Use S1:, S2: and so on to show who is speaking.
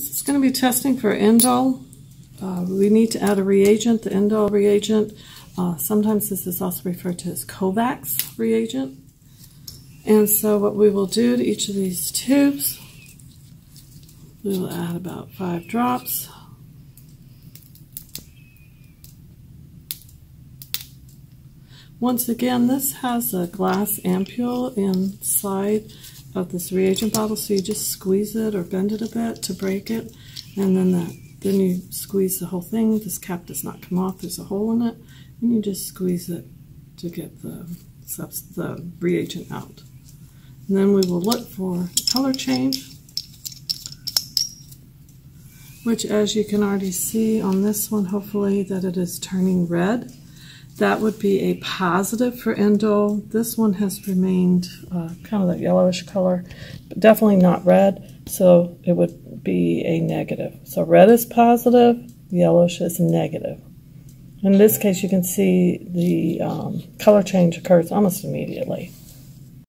S1: This is going to be testing for indole. Uh, we need to add a reagent, the indole reagent. Uh, sometimes this is also referred to as Kovacs reagent. And so what we will do to each of these tubes, we will add about five drops. Once again, this has a glass ampule inside of this reagent bottle, so you just squeeze it or bend it a bit to break it, and then that, then you squeeze the whole thing. This cap does not come off. There's a hole in it, and you just squeeze it to get the the reagent out. And then we will look for color change, which as you can already see on this one, hopefully that it is turning red. That would be a positive for indole. This one has remained uh, kind of that yellowish color, but definitely not red, so it would be a negative. So red is positive, yellowish is negative. In this case, you can see the um, color change occurs almost immediately.